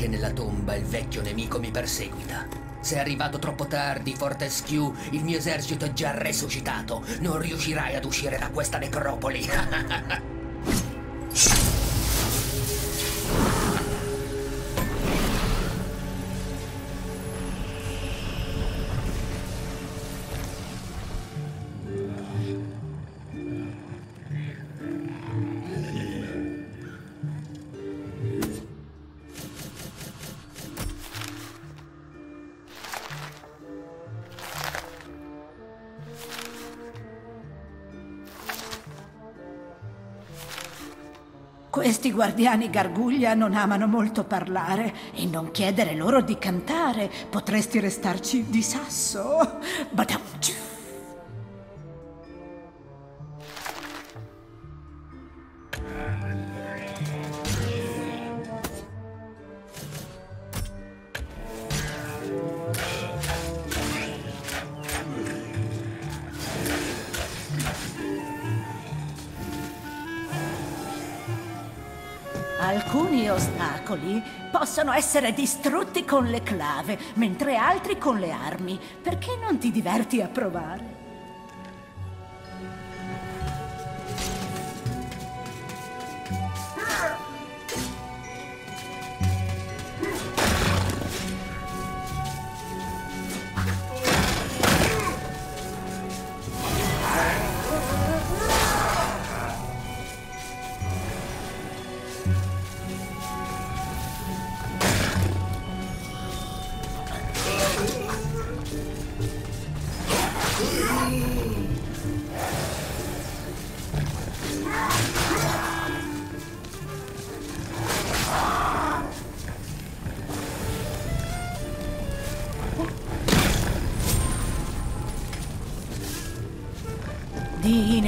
Anche nella tomba il vecchio nemico mi perseguita. Sei arrivato troppo tardi, Fortescue. Il mio esercito è già resuscitato. Non riuscirai ad uscire da questa necropoli. Questi guardiani garguglia non amano molto parlare e non chiedere loro di cantare. Potresti restarci di sasso. Badam. Alcuni ostacoli possono essere distrutti con le clave, mentre altri con le armi. Perché non ti diverti a provare?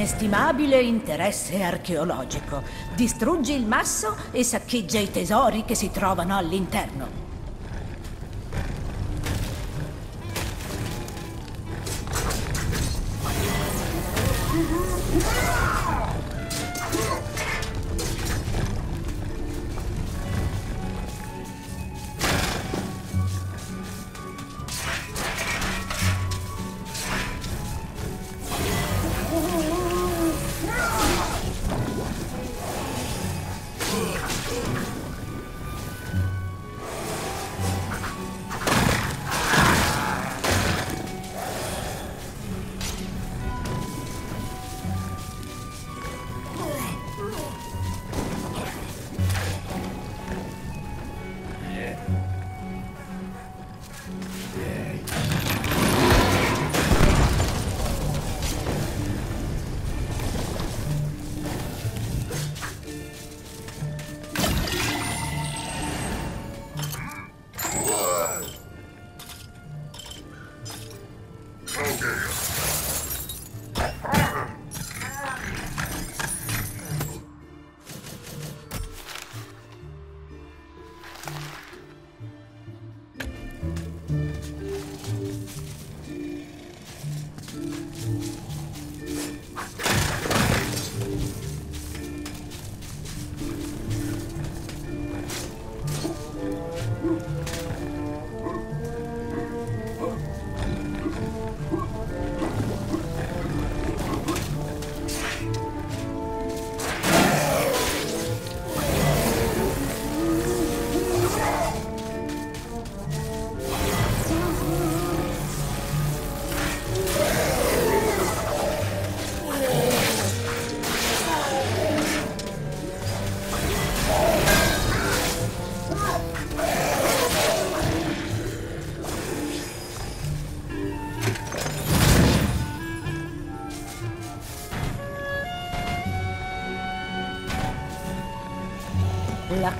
Inestimabile interesse archeologico. Distruggi il masso e saccheggia i tesori che si trovano all'interno. La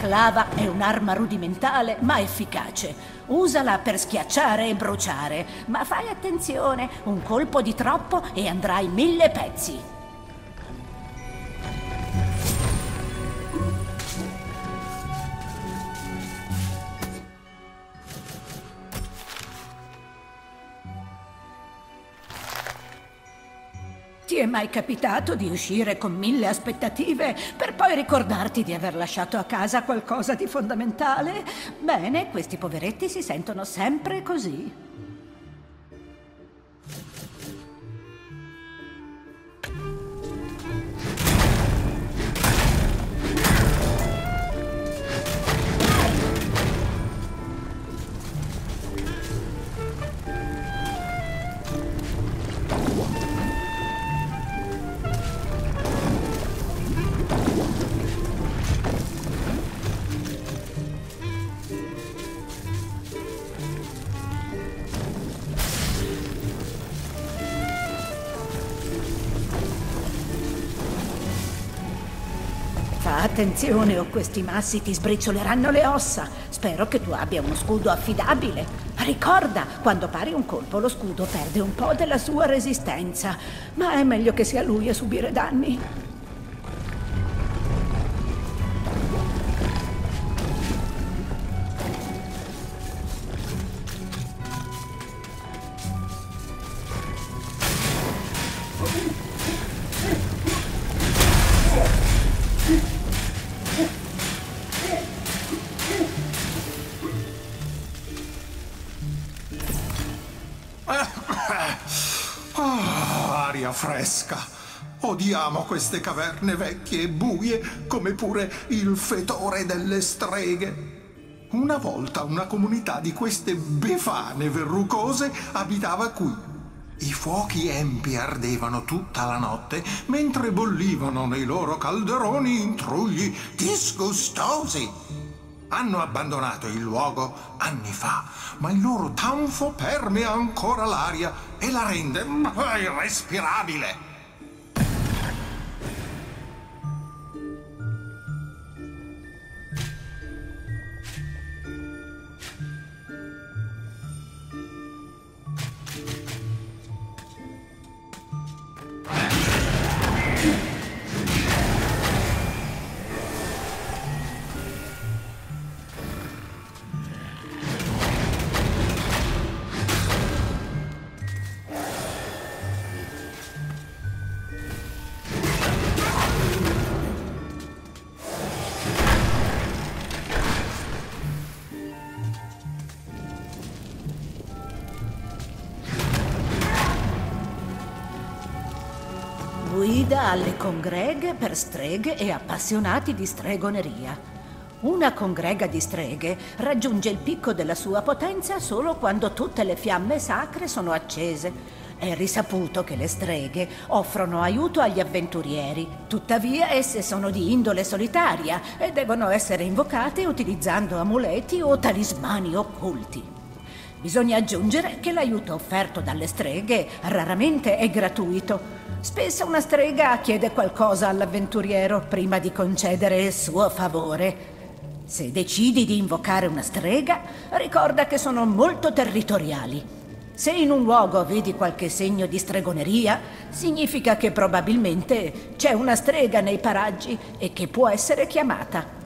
clava è un'arma rudimentale ma efficace. Usala per schiacciare e bruciare, ma fai attenzione, un colpo di troppo e andrai mille pezzi. Mai capitato di uscire con mille aspettative per poi ricordarti di aver lasciato a casa qualcosa di fondamentale? Bene, questi poveretti si sentono sempre così. Attenzione o questi massi ti sbricioleranno le ossa. Spero che tu abbia uno scudo affidabile. Ricorda, quando pari un colpo lo scudo perde un po' della sua resistenza, ma è meglio che sia lui a subire danni. Fresca. Odiamo queste caverne vecchie e buie, come pure il fetore delle streghe. Una volta una comunità di queste befane verrucose abitava qui. I fuochi empi ardevano tutta la notte mentre bollivano nei loro calderoni intrugli disgustosi. Hanno abbandonato il luogo anni fa, ma il loro tanfo permea ancora l'aria e la rende irrespirabile. Alle congreghe per streghe e appassionati di stregoneria. Una congrega di streghe raggiunge il picco della sua potenza solo quando tutte le fiamme sacre sono accese. È risaputo che le streghe offrono aiuto agli avventurieri, tuttavia esse sono di indole solitaria e devono essere invocate utilizzando amuleti o talismani occulti. Bisogna aggiungere che l'aiuto offerto dalle streghe raramente è gratuito. Spesso una strega chiede qualcosa all'avventuriero prima di concedere il suo favore. Se decidi di invocare una strega, ricorda che sono molto territoriali. Se in un luogo vedi qualche segno di stregoneria, significa che probabilmente c'è una strega nei paraggi e che può essere chiamata.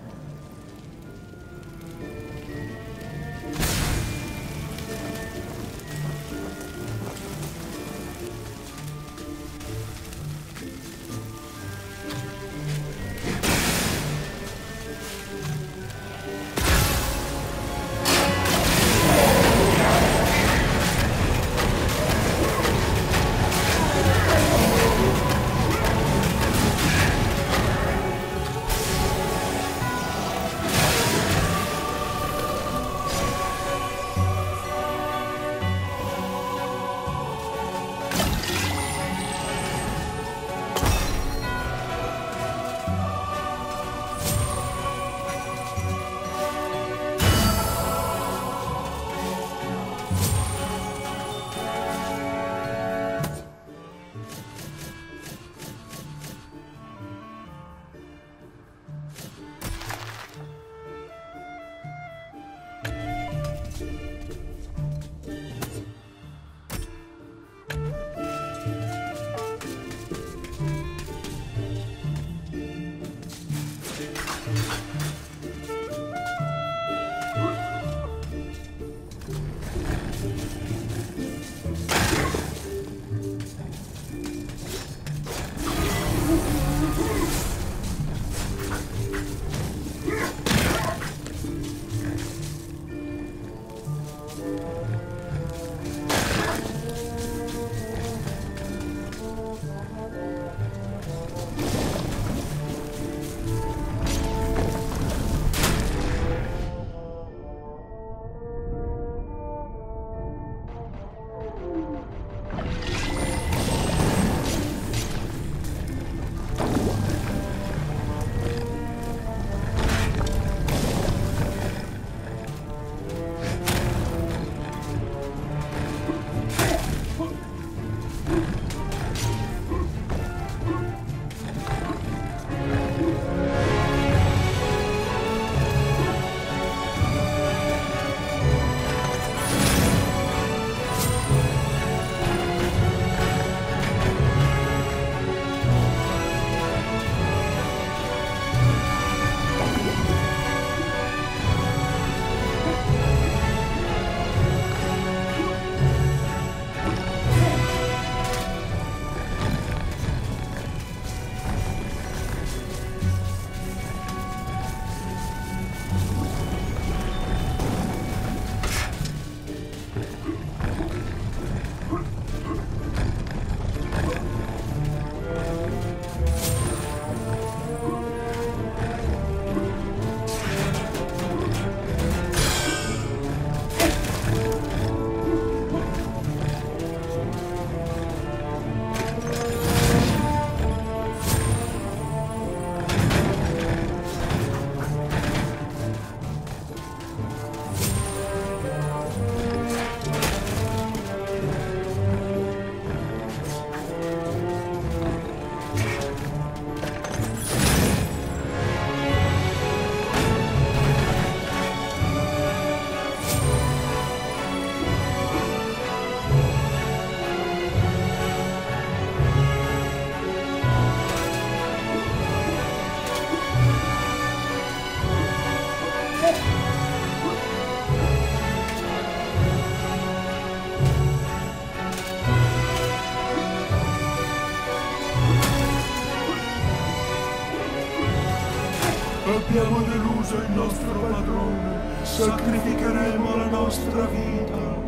Abbiamo deluso il nostro padrone. Sacrificheremo la nostra vita.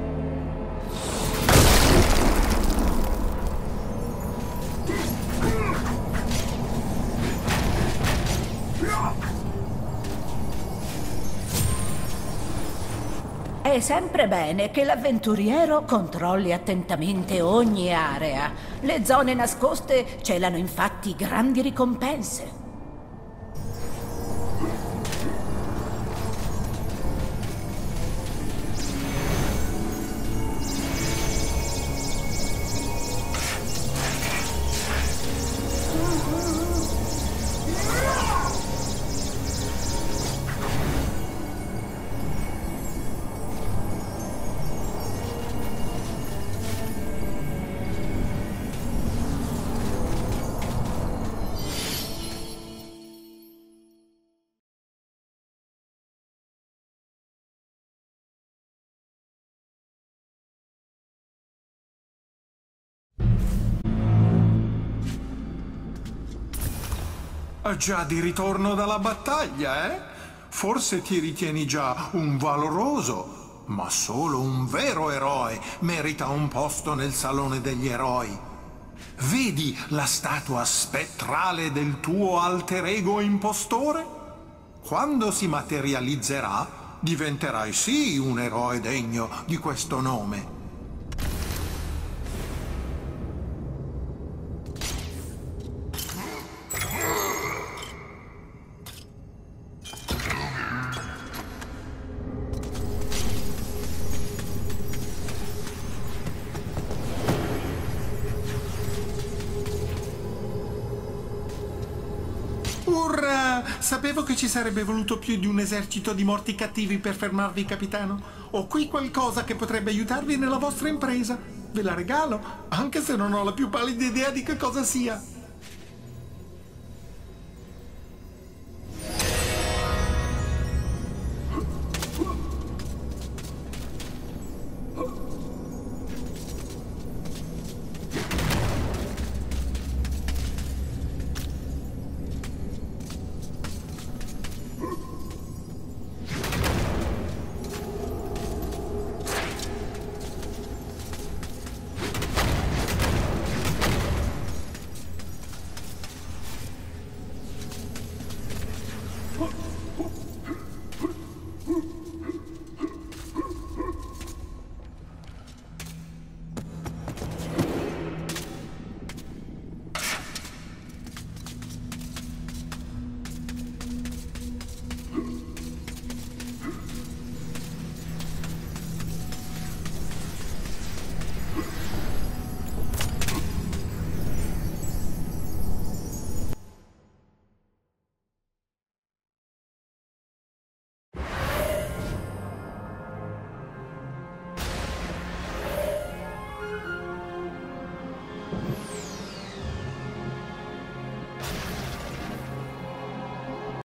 È sempre bene che l'avventuriero controlli attentamente ogni area. Le zone nascoste celano infatti grandi ricompense. Già di ritorno dalla battaglia, eh? Forse ti ritieni già un valoroso, ma solo un vero eroe merita un posto nel salone degli eroi. Vedi la statua spettrale del tuo alter ego impostore? Quando si materializzerà, diventerai sì un eroe degno di questo nome. Urra! Sapevo che ci sarebbe voluto più di un esercito di morti cattivi per fermarvi, capitano. Ho qui qualcosa che potrebbe aiutarvi nella vostra impresa. Ve la regalo, anche se non ho la più pallida idea di che cosa sia.